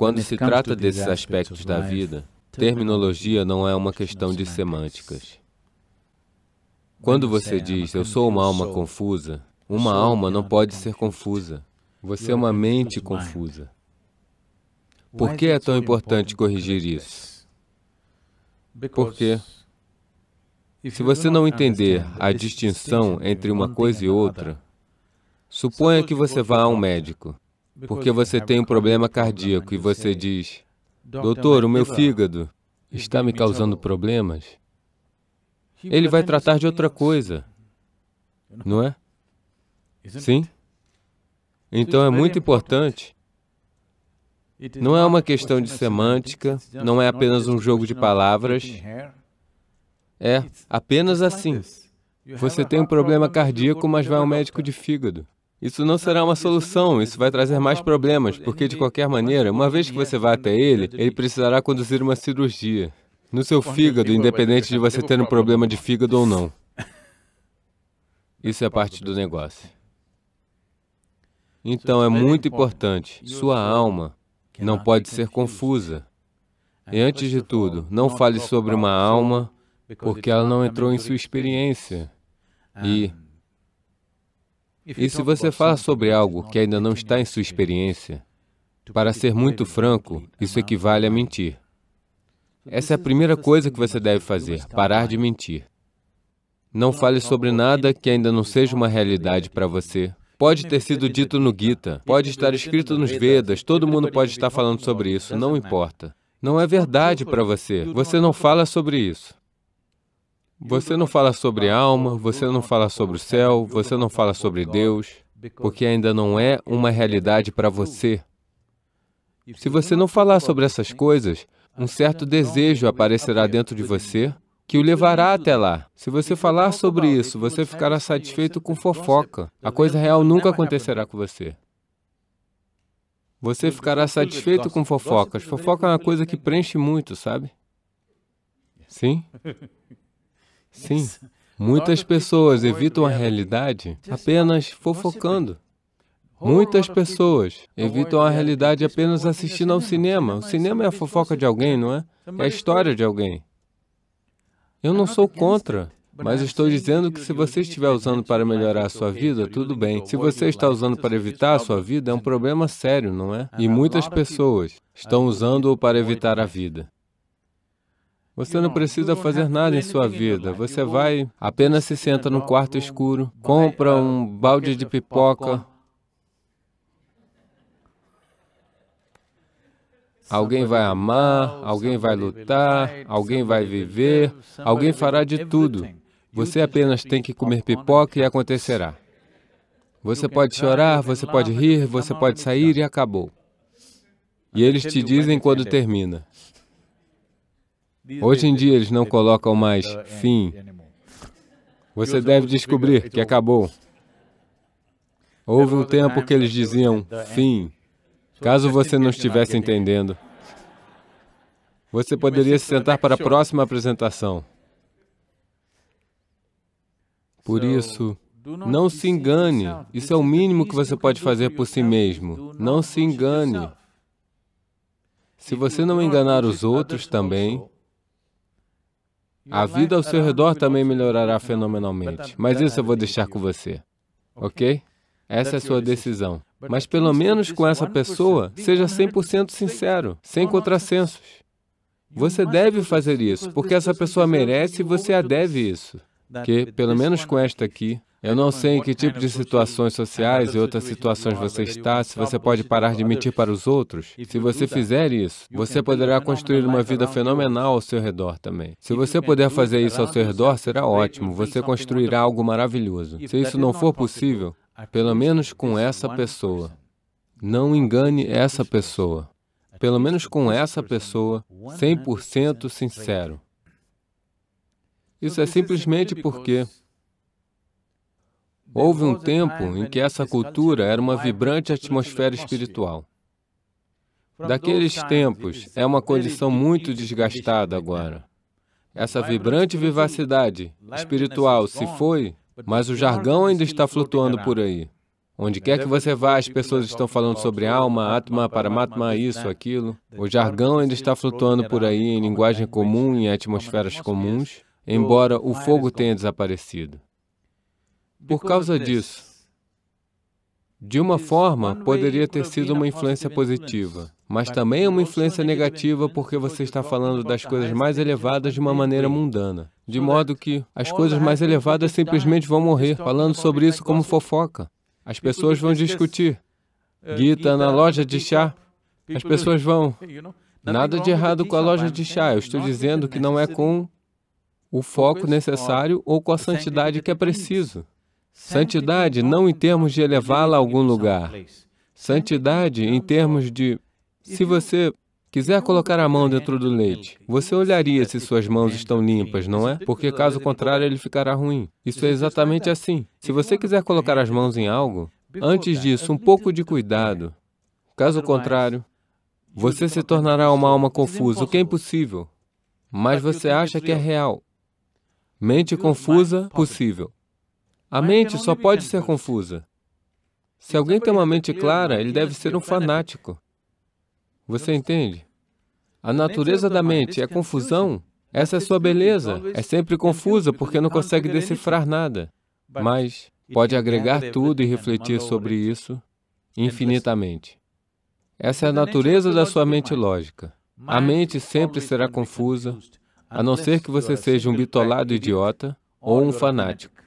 Quando se trata desses aspectos da vida, terminologia não é uma questão de semânticas. Quando você diz, eu sou uma alma confusa, uma alma não pode ser confusa. Você é uma mente confusa. Por que é tão importante corrigir isso? Porque, se você não entender a distinção entre uma coisa e outra, suponha que você vá a um médico, porque você tem um problema cardíaco e você diz, doutor, o meu fígado está me causando problemas. Ele vai tratar de outra coisa, não é? Sim? Então é muito importante não é uma questão de semântica, não é apenas um jogo de palavras. É apenas assim. Você tem um problema cardíaco, mas vai ao médico de fígado. Isso não será uma solução, isso vai trazer mais problemas, porque de qualquer maneira, uma vez que você vá até ele, ele precisará conduzir uma cirurgia no seu fígado, independente de você ter um problema de fígado ou não. Isso é parte do negócio. Então é muito importante, sua alma não pode ser confusa. E antes de tudo, não fale sobre uma alma, porque ela não entrou em sua experiência. E, e se você fala sobre algo que ainda não está em sua experiência, para ser muito franco, isso equivale a mentir. Essa é a primeira coisa que você deve fazer, parar de mentir. Não fale sobre nada que ainda não seja uma realidade para você, Pode ter sido dito no Gita, pode estar escrito nos Vedas, todo mundo pode estar falando sobre isso, não importa. Não é verdade para você, você não fala sobre isso. Você não fala sobre alma, você não fala sobre o céu, você não fala sobre Deus, porque ainda não é uma realidade para você. Se você não falar sobre essas coisas, um certo desejo aparecerá dentro de você que o levará até lá. Se você falar sobre isso, você ficará satisfeito com fofoca. A coisa real nunca acontecerá com você. Você ficará satisfeito com fofocas. Fofoca é uma coisa que preenche muito, sabe? Sim? Sim. Muitas pessoas evitam a realidade apenas fofocando. Muitas pessoas evitam a realidade apenas assistindo ao cinema. O cinema é a fofoca de alguém, não é? É a história de alguém. Eu não sou contra, mas estou dizendo que se você estiver usando para melhorar a sua vida, tudo bem. Se você está usando para evitar a sua vida, é um problema sério, não é? E muitas pessoas estão usando-o para evitar a vida. Você não precisa fazer nada em sua vida. Você vai, apenas se senta num quarto escuro, compra um balde de pipoca, Alguém vai amar, alguém vai lutar, alguém vai viver, alguém fará de tudo. Você apenas tem que comer pipoca e acontecerá. Você pode chorar, você pode rir, você pode sair e acabou. E eles te dizem quando termina. Hoje em dia eles não colocam mais fim. Você deve descobrir que acabou. Houve um tempo que eles diziam fim. Caso você não estivesse entendendo, você poderia se sentar para a próxima apresentação. Por isso, não se engane. Isso é o mínimo que você pode fazer por si mesmo. Não se engane. Se você não enganar os outros também, a vida ao seu redor também melhorará fenomenalmente. Mas isso eu vou deixar com você. Ok? Essa é a sua decisão. Mas pelo menos com essa pessoa, seja 100% sincero, sem contrassensos. Você deve fazer isso, porque essa pessoa merece e você a deve isso. Que, pelo menos com esta aqui, eu não sei em que tipo de situações sociais e outras situações você está, se você pode parar de mentir para os outros. Se você fizer isso, você poderá construir uma vida fenomenal ao seu redor também. Se você puder fazer isso ao seu redor, será ótimo, você construirá algo maravilhoso. Se isso não for possível, pelo menos com essa pessoa. Não engane essa pessoa. Pelo menos com essa pessoa, 100% sincero. Isso é simplesmente porque houve um tempo em que essa cultura era uma vibrante atmosfera espiritual. Daqueles tempos, é uma condição muito desgastada agora. Essa vibrante vivacidade espiritual se foi mas o jargão ainda está flutuando por aí. Onde quer que você vá, as pessoas estão falando sobre alma, atma, paramatma, isso, aquilo. O jargão ainda está flutuando por aí em linguagem comum, em atmosferas comuns, embora o fogo tenha desaparecido. Por causa disso, de uma forma, poderia ter sido uma influência positiva, mas também é uma influência negativa porque você está falando das coisas mais elevadas de uma maneira mundana, de modo que as coisas mais elevadas simplesmente vão morrer, falando sobre isso como fofoca. As pessoas vão discutir. Gita na loja de chá, as pessoas vão. Nada de errado com a loja de chá, eu estou dizendo que não é com o foco necessário ou com a santidade que é preciso. Santidade não em termos de elevá-la a algum lugar. Santidade em termos de, se você quiser colocar a mão dentro do leite, você olharia se suas mãos estão limpas, não é? Porque caso contrário, ele ficará ruim. Isso é exatamente assim. Se você quiser colocar as mãos em algo, antes disso, um pouco de cuidado. Caso contrário, você se tornará uma alma confusa, o que é impossível. Mas você acha que é real. Mente confusa, possível. A mente só pode ser confusa. Se alguém tem uma mente clara, ele deve ser um fanático. Você entende? A natureza da mente é confusão. Essa é sua beleza. É sempre confusa porque não consegue decifrar nada. Mas pode agregar tudo e refletir sobre isso infinitamente. Essa é a natureza da sua mente lógica. A mente sempre será confusa, a não ser que você seja um bitolado idiota ou um fanático.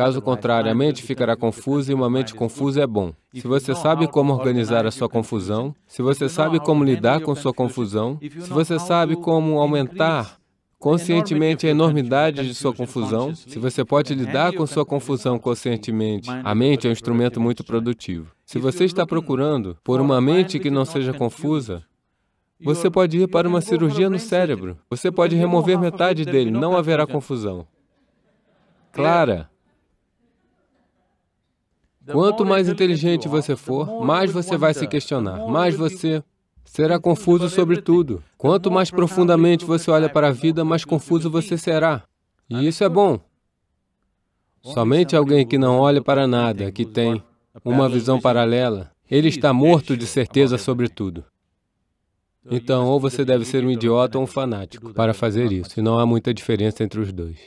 Caso contrário, a mente ficará confusa e uma mente confusa é bom. Se você sabe como organizar a sua confusão, se você sabe como lidar com sua confusão, se você sabe como aumentar conscientemente a enormidade de sua confusão, se você pode lidar com sua confusão conscientemente, a mente é um instrumento muito produtivo. Se você está procurando por uma mente que não seja confusa, você pode ir para uma cirurgia no cérebro. Você pode remover metade dele, não haverá confusão. Clara, Quanto mais inteligente você for, mais você vai se questionar, mais você será confuso sobre tudo. Quanto mais profundamente você olha para a vida, mais confuso você será. E isso é bom. Somente alguém que não olha para nada, que tem uma visão paralela, ele está morto de certeza sobre tudo. Então, ou você deve ser um idiota ou um fanático para fazer isso, e não há muita diferença entre os dois.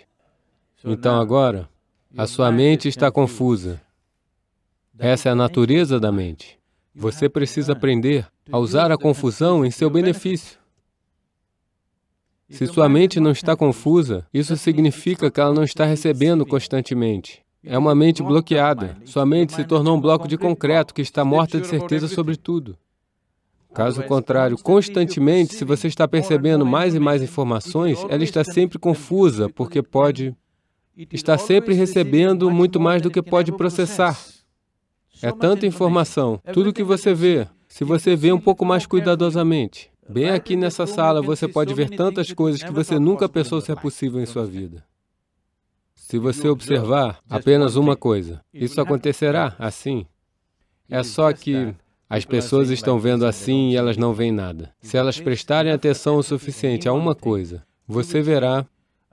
Então, agora, a sua mente está confusa, essa é a natureza da mente. Você precisa aprender a usar a confusão em seu benefício. Se sua mente não está confusa, isso significa que ela não está recebendo constantemente. É uma mente bloqueada. Sua mente se tornou um bloco de concreto que está morta de certeza sobre tudo. Caso contrário, constantemente, se você está percebendo mais e mais informações, ela está sempre confusa, porque pode... está sempre recebendo muito mais do que pode processar. É tanta informação, tudo que você vê, se você vê um pouco mais cuidadosamente. Bem aqui nessa sala você pode ver tantas coisas que você nunca pensou ser possível em sua vida. Se você observar apenas uma coisa, isso acontecerá assim. É só que as pessoas estão vendo assim e elas não veem nada. Se elas prestarem atenção o suficiente a uma coisa, você verá.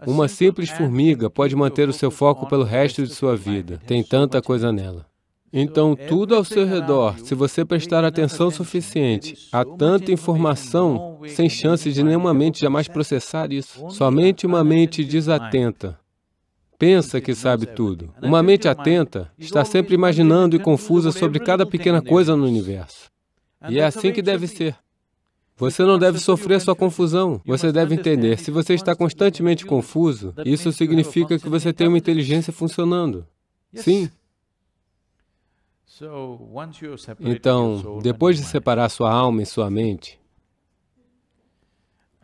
uma simples formiga pode manter o seu foco pelo resto de sua vida. Tem tanta coisa nela. Então, tudo ao seu redor, se você prestar atenção suficiente, há tanta informação, sem chance de nenhuma mente jamais processar isso. Somente uma mente desatenta pensa que sabe tudo. Uma mente atenta está sempre imaginando e confusa sobre cada pequena coisa no universo. E é assim que deve ser. Você não deve sofrer sua confusão. Você deve entender, se você está constantemente confuso, isso significa que você tem uma inteligência funcionando. Sim, então, depois de separar sua alma e sua mente,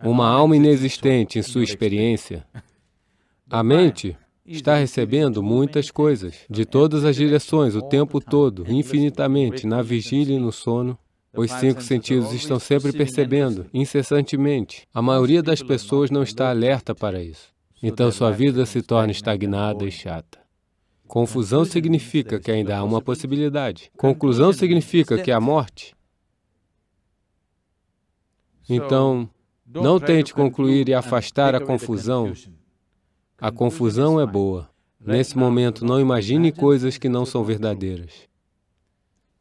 uma alma inexistente em sua experiência, a mente está recebendo muitas coisas, de todas as direções, o tempo todo, infinitamente, na vigília e no sono. Os cinco sentidos estão sempre percebendo, incessantemente. A maioria das pessoas não está alerta para isso. Então sua vida se torna estagnada e chata. Confusão significa que ainda há uma possibilidade. Conclusão significa que há morte. Então, não tente concluir e afastar a confusão. A confusão é boa. Nesse momento, não imagine coisas que não são verdadeiras.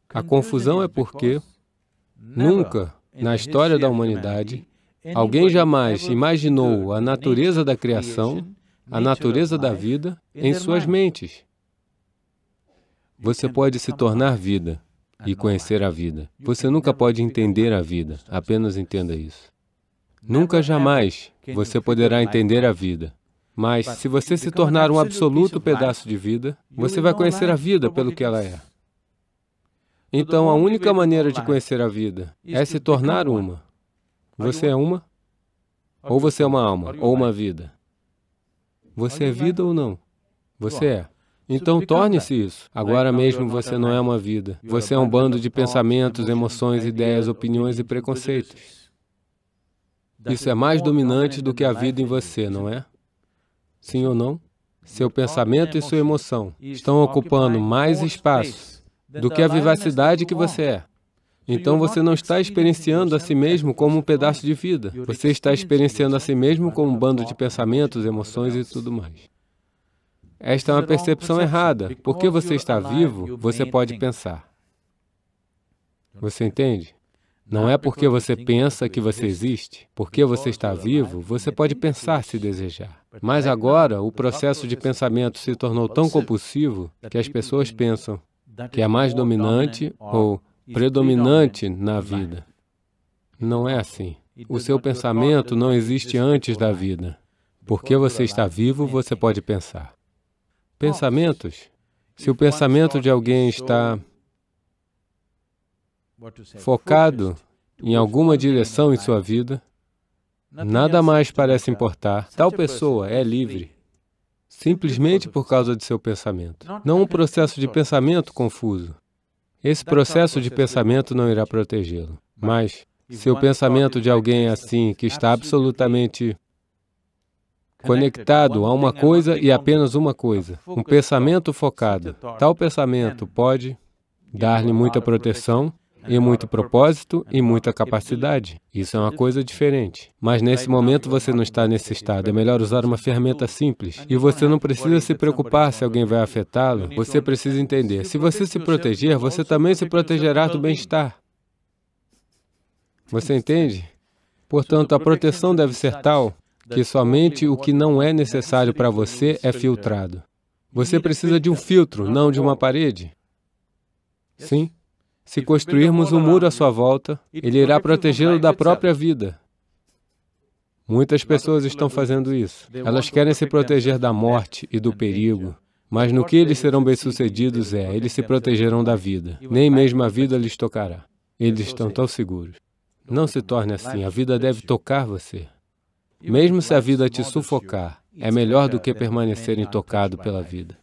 A confusão é porque nunca, na história da humanidade, alguém jamais imaginou a natureza da criação, a natureza da vida em suas mentes. Você pode se tornar vida e conhecer a vida. Você nunca pode entender a vida, apenas entenda isso. Nunca jamais você poderá entender a vida. Mas, se você se tornar um absoluto pedaço de vida, você vai conhecer a vida pelo que ela é. Então, a única maneira de conhecer a vida é se tornar uma. Você é uma? Ou você é uma alma, ou uma vida? Você é vida ou não? Você é. Então torne-se isso. Agora mesmo você não é uma vida. Você é um bando de pensamentos, emoções, ideias, opiniões e preconceitos. Isso é mais dominante do que a vida em você, não é? Sim ou não? Seu pensamento e sua emoção estão ocupando mais espaço do que a vivacidade que você é. Então você não está experienciando a si mesmo como um pedaço de vida. Você está experienciando a si mesmo como um bando de pensamentos, emoções e tudo mais. Esta é uma percepção errada. Porque você está vivo, você pode pensar. Você entende? Não é porque você pensa que você existe. Porque você está vivo, você pode pensar se desejar. Mas agora, o processo de pensamento se tornou tão compulsivo que as pessoas pensam que é mais dominante ou predominante na vida. Não é assim. O seu pensamento não existe antes da vida. Porque você está vivo, você pode pensar. Pensamentos. Se o pensamento de alguém está focado em alguma direção em sua vida, nada mais parece importar. Tal pessoa é livre, simplesmente por causa de seu pensamento. Não um processo de pensamento confuso. Esse processo de pensamento não irá protegê-lo. Mas, se o pensamento de alguém é assim, que está absolutamente conectado a uma coisa e apenas uma coisa, um pensamento focado. Tal pensamento pode dar-lhe muita proteção e muito propósito e muita capacidade. Isso é uma coisa diferente. Mas nesse momento você não está nesse estado. É melhor usar uma ferramenta simples. E você não precisa se preocupar se alguém vai afetá-lo. Você precisa entender. Se você se proteger, você também se protegerá do bem-estar. Você entende? Portanto, a proteção deve ser tal que somente o que não é necessário para você é filtrado. Você precisa de um filtro, não de uma parede. Sim. Se construirmos um muro à sua volta, ele irá protegê-lo da própria vida. Muitas pessoas estão fazendo isso. Elas querem se proteger da morte e do perigo, mas no que eles serão bem-sucedidos é, eles se protegerão da vida. Nem mesmo a vida lhes tocará. Eles estão tão seguros. Não se torne assim, a vida deve tocar você. Mesmo se a vida te sufocar, é melhor do que permanecer intocado pela vida.